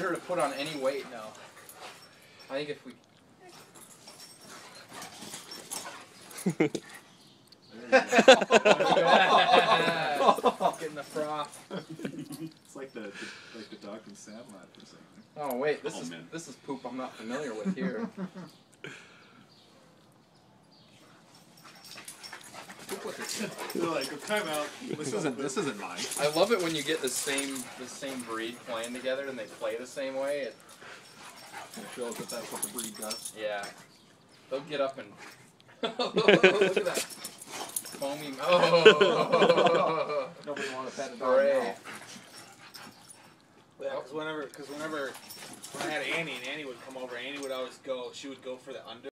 get her to put on any weight now. I think if we. Getting the froth. it's like the, the like the dog from Sandlot or something. Oh wait, this Oh, is man. this is poop I'm not familiar with here. poop with the They're like, time out. This isn't this isn't mine. I love it when you get the same the same breed playing together and they play the same way. It, It shows that that's what the breed does. yeah, they'll get up and look at that foamy. Oh, Nobody want to pet a dog now. Yeah, because whenever, because whenever when I had Annie and Annie would come over, Annie would always go. She would go for the under.